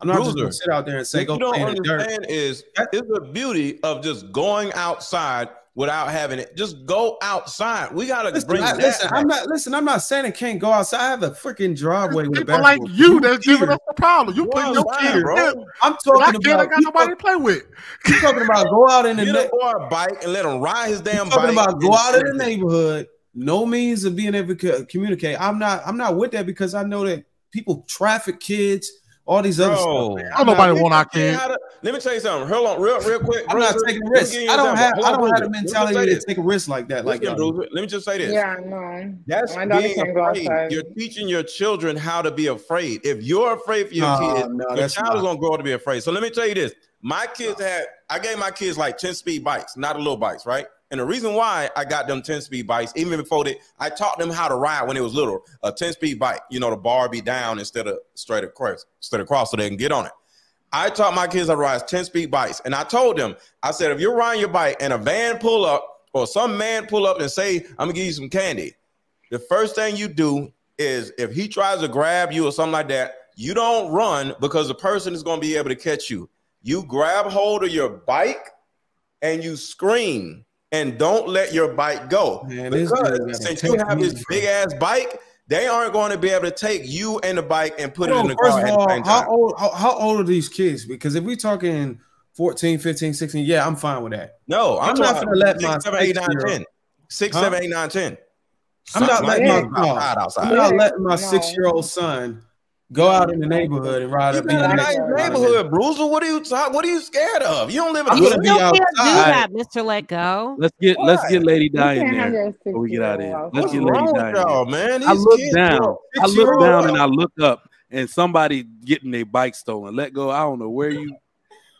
I'm not Bruiser, just gonna sit out there and say what go you don't understand is it's the beauty of just going outside without having it. Just go outside. We gotta listen, bring I, listen. I'm not listen. I'm not saying it can't go outside. I have a freaking driveway with people like you that's giving us the problem. You put your kid, bro. I'm talking about. I got nobody to play with. You talking about go out in the Get a bike and let him ride his damn talking bike. about go out in the neighborhood. No means of being able to communicate. I'm not. I'm not with that because I know that people traffic kids all these other Bro, stuff. I don't nobody want our kids. Let me tell you something. Hold on, real, real quick. I'm not taking risks. I don't have. I don't have the mentality to take a risk like that. Like, Listen, let me just say this. Yeah, no. That's being afraid. You're teaching your children how to be afraid. If you're afraid for your kids, no, your child not. is gonna grow up to be afraid. So let me tell you this. My kids had. I gave my kids like 10 speed bikes, not a little bikes, right? And the reason why I got them 10 speed bikes, even before that, I taught them how to ride when it was little. A 10 speed bike, you know, the bar be down instead of straight across, straight across so they can get on it. I taught my kids how to ride 10 speed bikes. And I told them, I said, if you're riding your bike and a van pull up or some man pull up and say, I'm gonna give you some candy, the first thing you do is if he tries to grab you or something like that, you don't run because the person is gonna be able to catch you. You grab hold of your bike and you scream and don't let your bike go. Man, because since you have this big ass bike, they aren't going to be able to take you and the bike and put well, it in the car. Of all, how old how, how, old are these kids? Because if we're talking 14, 15, 16, yeah, I'm fine with that. No, I'm, I'm not going to let my 7, 8, 9, 10. 6, huh? 7, 8, 9, 10. I'm not letting my, no, I'm not letting my six year old son Go out in the neighborhood and ride you up in the nice neighborhood, Bruiser. What are you talking? What are you scared of? You don't live in. You don't can't do that, Mister. Let go. Let's get Why? let's get Lady Di in there before we get out of here. Let's What's get Lady Di. Y'all, man, These I look down. I look down and I look up, and somebody getting their bike stolen. Let go. I don't know where you.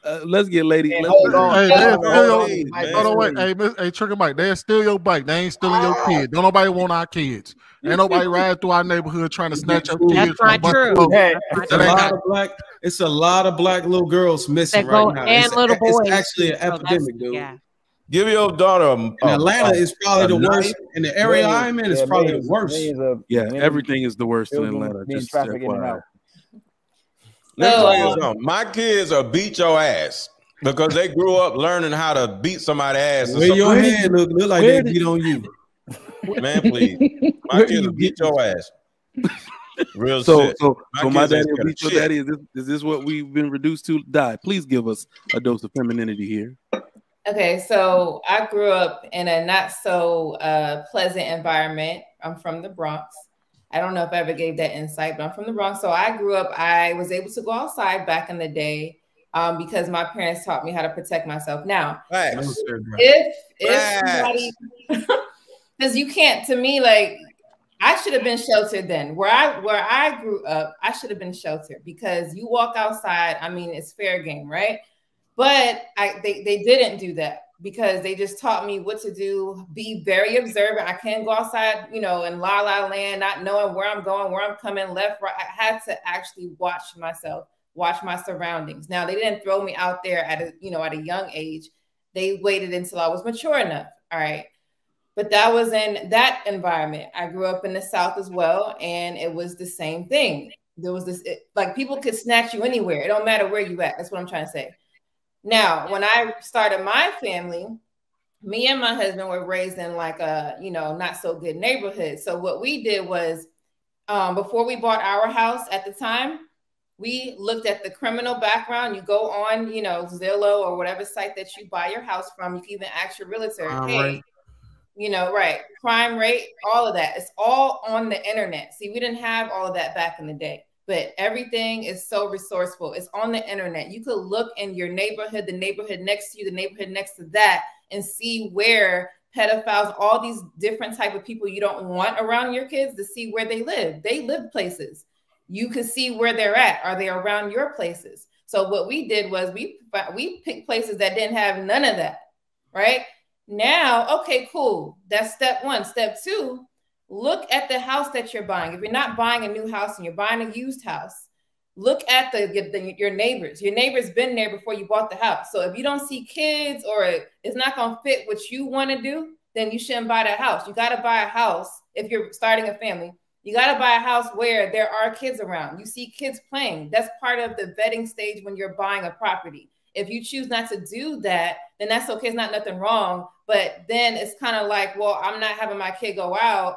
Uh, let's get lady. Let's hold on. Hey, hold on, your, hold on, wait. Hey, miss, hey, Trigger Mike, they steal your bike. They ain't stealing your kids. Don't nobody want our kids. Ain't nobody ride through our neighborhood trying to snatch up kids. That's not true. Hey, it's, a lot of black, it's a lot of black little girls missing right now. And it's, little boys. It's actually an so epidemic, dude. Yeah. Give your daughter a, in Atlanta is probably the worst. In the area I'm in, it's probably the worst. Yeah, everything is the worst in Atlanta. Just traffic in and out. Let me tell you something. My kids are beat your ass because they grew up learning how to beat somebody's ass. Where your hand look, look like they beat on you. Man, please. My kids will beat your ass. Real so, shit. so, my so my daddy will beat your daddy. Is this, is this what we've been reduced to? Die. Please give us a dose of femininity here. Okay, so I grew up in a not so uh, pleasant environment. I'm from the Bronx. I don't know if I ever gave that insight, but I'm from the Bronx. So I grew up, I was able to go outside back in the day um, because my parents taught me how to protect myself. Now, if if somebody because you can't to me like I should have been sheltered then. Where I where I grew up, I should have been sheltered because you walk outside. I mean, it's fair game, right? But I they they didn't do that because they just taught me what to do. Be very observant. I can't go outside, you know, in la la land, not knowing where I'm going, where I'm coming, left, right. I had to actually watch myself, watch my surroundings. Now they didn't throw me out there at a you know at a young age. They waited until I was mature enough. All right but that was in that environment. I grew up in the South as well, and it was the same thing. There was this, it, like people could snatch you anywhere. It don't matter where you at. That's what I'm trying to say. Now, when I started my family, me and my husband were raised in like a, you know, not so good neighborhood. So what we did was, um, before we bought our house at the time, we looked at the criminal background. You go on, you know, Zillow or whatever site that you buy your house from. You can even ask your realtor, hey, right you know, right, crime rate, all of that. It's all on the internet. See, we didn't have all of that back in the day, but everything is so resourceful. It's on the internet. You could look in your neighborhood, the neighborhood next to you, the neighborhood next to that, and see where pedophiles, all these different type of people you don't want around your kids to see where they live. They live places. You can see where they're at. Are they around your places? So what we did was we we picked places that didn't have none of that, right? Now, okay, cool. That's step one. Step two, look at the house that you're buying. If you're not buying a new house and you're buying a used house, look at the, the, your neighbors. Your neighbors been there before you bought the house. So if you don't see kids or it's not going to fit what you want to do, then you shouldn't buy that house. You got to buy a house if you're starting a family. You got to buy a house where there are kids around. You see kids playing. That's part of the vetting stage when you're buying a property. If you choose not to do that, then that's okay. It's not nothing wrong. But then it's kind of like, well, I'm not having my kid go out.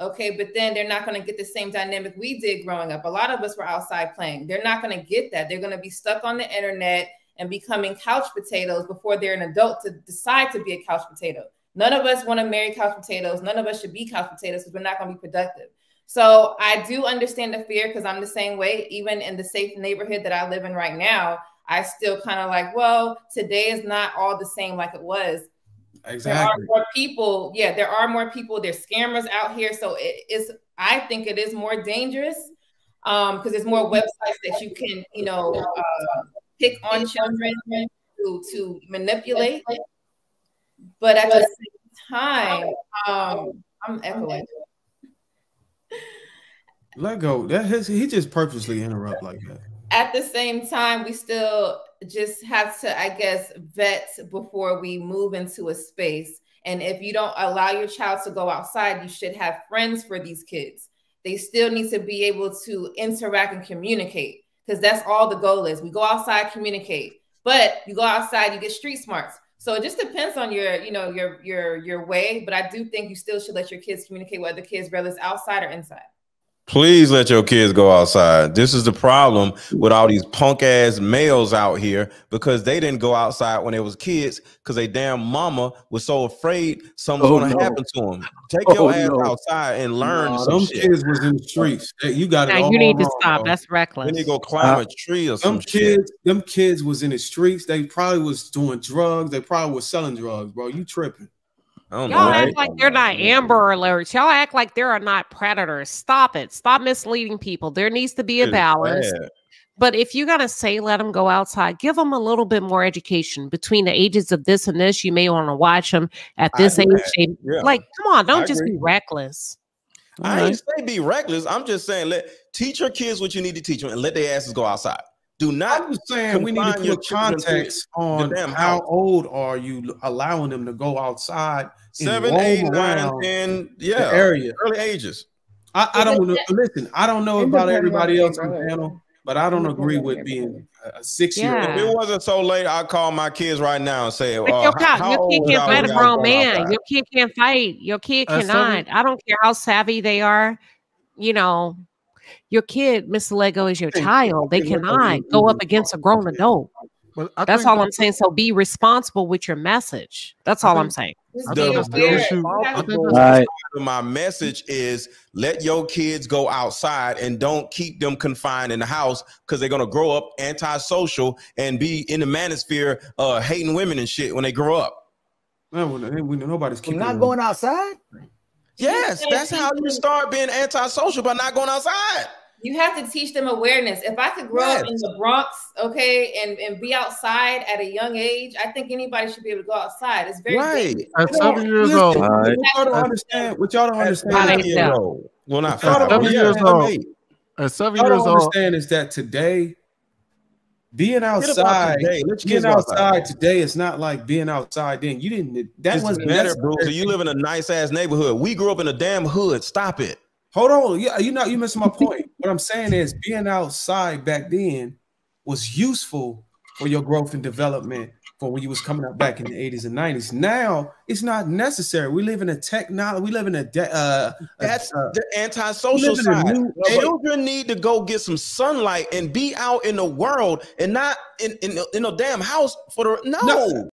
Okay, but then they're not going to get the same dynamic we did growing up. A lot of us were outside playing. They're not going to get that. They're going to be stuck on the internet and becoming couch potatoes before they're an adult to decide to be a couch potato. None of us want to marry couch potatoes. None of us should be couch potatoes because we're not going to be productive. So I do understand the fear because I'm the same way. Even in the safe neighborhood that I live in right now, I still kind of like, well, today is not all the same like it was. Exactly. There are more people. Yeah, there are more people. There's scammers out here. So it is, I think it is more dangerous um because there's more websites that you can, you know, uh, pick on children to, to manipulate. But at the same time, um, I'm echoing. Let go. That his, he just purposely interrupt like that. At the same time, we still just have to, I guess, vet before we move into a space. And if you don't allow your child to go outside, you should have friends for these kids. They still need to be able to interact and communicate because that's all the goal is. We go outside, communicate, but you go outside, you get street smarts. So it just depends on your, you know, your your your way. But I do think you still should let your kids communicate with other kids, whether it's outside or inside. Please let your kids go outside. This is the problem with all these punk ass males out here because they didn't go outside when they was kids because they damn mama was so afraid something's oh, gonna no. happen to them. Take oh, your ass no. outside and learn. No, some shit. kids was in the streets. You got it. you need to stop. Bro. That's reckless. Then you go climb uh, a tree or some them kids. Shit. Them kids was in the streets. They probably was doing drugs. They probably was selling drugs, bro. You tripping? Y'all know, act right? like they're not Amber Alerts. Y'all act like they're not predators. Stop it. Stop misleading people. There needs to be a balance. But if you're going to say let them go outside, give them a little bit more education between the ages of this and this. You may want to watch them at this age. Yeah. Like, come on, don't just be reckless. I ain't say be reckless. I'm just saying let teach your kids what you need to teach them and let their asses go outside. Do not. I'm just saying we need to put context on them how old are you allowing them to go outside seven, eight, nine, ten, yeah, area, early ages. I, I don't know. Listen, I don't know about everybody else on the panel, but I don't agree with being a six year old. If it wasn't so late, I'd call my kids right now and say, uh, your, how, your kid can't fight a grown man. Your kid can't fight. Your kid cannot. I don't care how savvy they are. You know, your kid, Mr. Lego, is your child. They cannot go up against a grown adult. That's all I'm saying. So be responsible with your message. That's all I'm saying. The, My message is let your kids go outside and don't keep them confined in the house because they're gonna grow up antisocial and be in the manosphere uh hating women and shit when they grow up. Man, nobody's keeping not going outside. Yes, that's how you start being antisocial by not going outside you have to teach them awareness. If I could grow yes. up in the Bronx, okay, and, and be outside at a young age, I think anybody should be able to go outside. It's very right. At seven years old. Right. What y'all don't understand. What y'all don't understand. Well, not five. Seven years old. At seven years old. understand is that today, being outside, today. Let's being outside, today is not like being outside then. You didn't. That was better, bro. So you live in a nice ass neighborhood. We grew up in a damn hood. Stop it. Hold on. Yeah, you know, you missing my point. what I'm saying is being outside back then was useful for your growth and development for when you was coming up back in the 80s and 90s. Now it's not necessary. We live in a technology, we live in a de- uh, that's uh, the antisocial side. Children need to go get some sunlight and be out in the world and not in in, in a damn house for the no. no